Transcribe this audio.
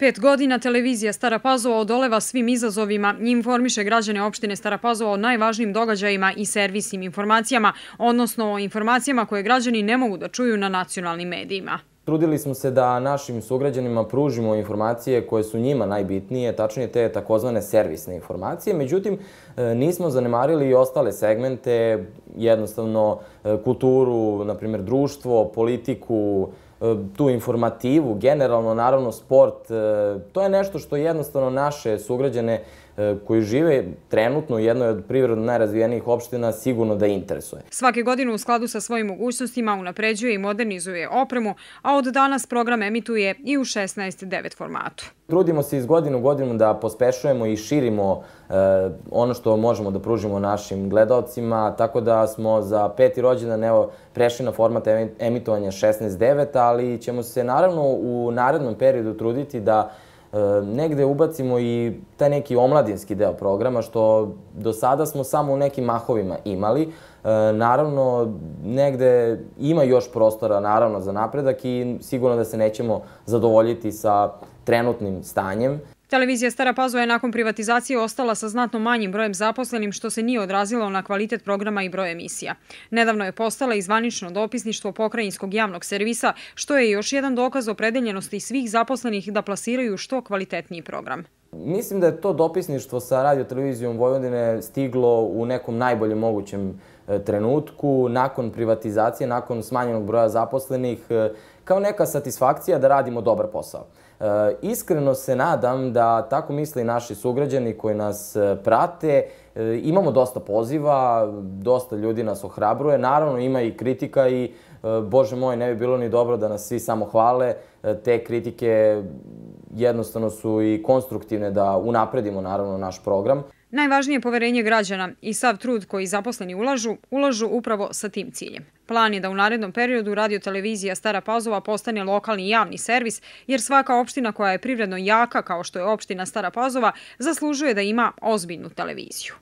Pet godina televizija Stara Pazova odoleva svim izazovima i informiše građane opštine Stara Pazova o najvažnijim događajima i servisnim informacijama, odnosno o informacijama koje građani ne mogu da čuju na nacionalnim medijima. Trudili smo se da našim sugrađanima pružimo informacije koje su njima najbitnije, tačnije te takozvane servisne informacije. Međutim, e, nismo zanemarili i ostale segmente, jednostavno e, kulturu, na primjer društvo, politiku, tu informativu, generalno, naravno, sport. To je nešto što jednostavno naše sugrađane E, koji žive trenutno u jednoj od privredno najrazvijenijih opština sigurno da interesuje. Svake godine u skladu sa svojim mogućnostima unapređuje i modernizuje opremu, a od danas program emituje i u 16.9 formatu. Trudimo se iz godine u godinu da pospešujemo i širimo e, ono što možemo da pružimo našim gledalcima, tako da smo za peti rođendan evo, prešli na format emitovanja 16.9, ali ćemo se naravno u narednom periodu truditi da E, negde ubacimo i taj neki omladinski deo programa, što do sada smo samo u nekim mahovima imali. E, naravno, negde ima još prostora, naravno, za napredak i sigurno da se nećemo zadovoljiti sa trenutnim stanjem. Televizija Stara Pazova je nakon privatizacije ostala sa znatno manjim brojem zaposlenim, što se nije odrazilo na kvalitet programa i broj emisija. Nedavno je postala i zvanično dopisništvo pokrajinskog javnog servisa, što je još jedan dokaz opredeljenosti svih zaposlenih da plasiraju što kvalitetniji program. Mislim da je to dopisništvo sa radio-televizijom Vojvodine stiglo u nekom najboljem mogućem trenutku, nakon privatizacije, nakon smanjenog broja zaposlenih, e, kao neka satisfakcija da radimo dobar posao. E, iskreno se nadam da tako misle i naši sugrađani koji nas e, prate. E, imamo dosta poziva, dosta ljudi nas ohrabruje. Naravno ima i kritika i Bože moj, ne bi bilo ni dobro da nas svi samo hvale. Te kritike jednostavno su i konstruktivne da unapredimo naravno naš program. Najvažnije je poverenje građana i sav trud koji zaposleni ulažu, ulažu upravo sa tim ciljem. Plan je da u narednom periodu radiotelevizija Stara Pazova postane lokalni javni servis, jer svaka opština koja je privredno jaka, kao što je opština Stara Pazova, zaslužuje da ima ozbiljnu televiziju.